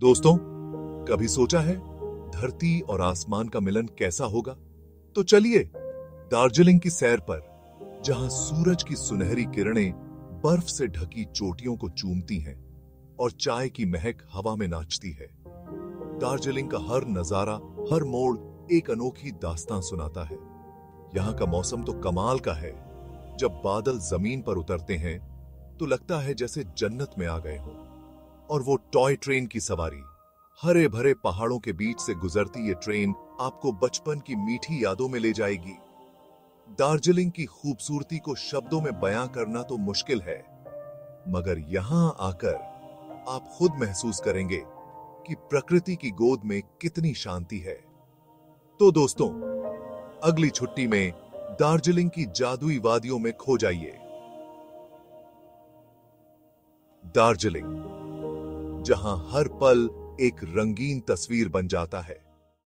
दोस्तों, कभी सोचा है धरती और आसमान का मिलन कैसा होगा? तो चलिए दार्जिलिंग की सैर पर, जहाँ सूरज की सुनहरी किरणें बर्फ़ से ढकी चोटियों को चूमती हैं और चाय की महक हवा में नाचती है। दार्जिलिंग का हर नज़ारा, हर मोड़ एक अनोखी दास्तान सुनाता है। यहाँ का मौसम तो कमाल का है। जब बादल ज़मीन पर उतरते हैं तो लगता है जैसे जन्नत में आ गए हों। और वो टॉय ट्रेन की सवारी। हरे भरे पहाड़ों के बीच से गुजरती ये ट्रेन आपको बचपन की मीठी यादों में ले जाएगी। दार्जिलिंग की खूबसूरती को शब्दों में बयां करना तो मुश्किल है, मगर यहाँ आकर आप खुद महसूस करेंगे कि प्रकृति की गोद में कितनी शांति है। तो दोस्तों, अगली छुट्टी में दार्जिलिंग की जादुई वादियों में खो जाइए। दार्जिलिंग जहाँ हर पल एक रंगीन तस्वीर बन जाता है।